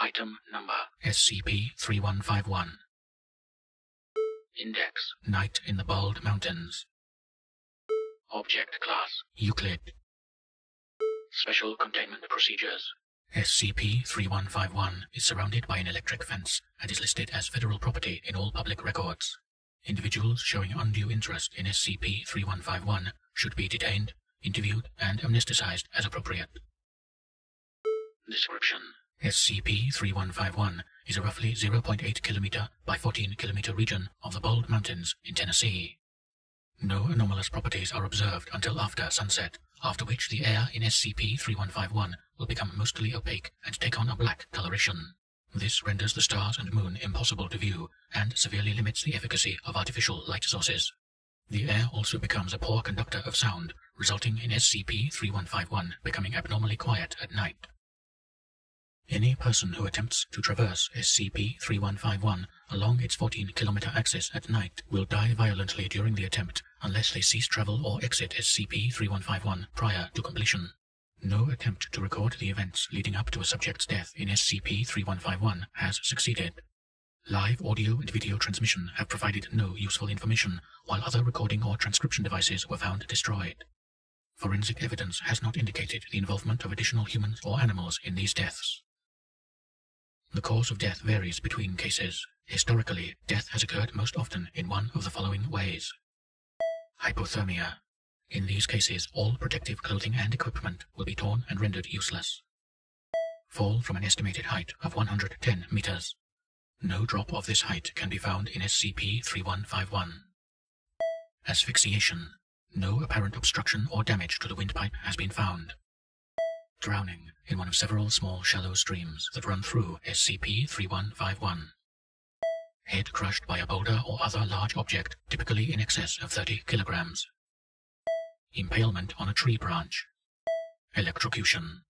Item number SCP-3151 Index. Night in the Bald Mountains. Object Class. Euclid. Special Containment Procedures. SCP-3151 is surrounded by an electric fence and is listed as federal property in all public records. Individuals showing undue interest in SCP-3151 should be detained, interviewed, and amnesticized as appropriate. Description SCP-3151 is a roughly 0.8 km by 14 km region of the Bald Mountains in Tennessee. No anomalous properties are observed until after sunset, after which the air in SCP-3151 will become mostly opaque and take on a black coloration. This renders the stars and moon impossible to view and severely limits the efficacy of artificial light sources. The air also becomes a poor conductor of sound, resulting in SCP-3151 becoming abnormally quiet at night. Any person who attempts to traverse SCP-3151 along its 14-kilometer axis at night will die violently during the attempt unless they cease travel or exit SCP-3151 prior to completion. No attempt to record the events leading up to a subject's death in SCP-3151 has succeeded. Live audio and video transmission have provided no useful information, while other recording or transcription devices were found destroyed. Forensic evidence has not indicated the involvement of additional humans or animals in these deaths. The cause of death varies between cases. Historically, death has occurred most often in one of the following ways. Hypothermia. In these cases, all protective clothing and equipment will be torn and rendered useless. Fall from an estimated height of 110 meters. No drop of this height can be found in SCP-3151. Asphyxiation. No apparent obstruction or damage to the windpipe has been found. Drowning in one of several small shallow streams that run through SCP-3151. Head crushed by a boulder or other large object, typically in excess of 30 kilograms. Impalement on a tree branch. Electrocution.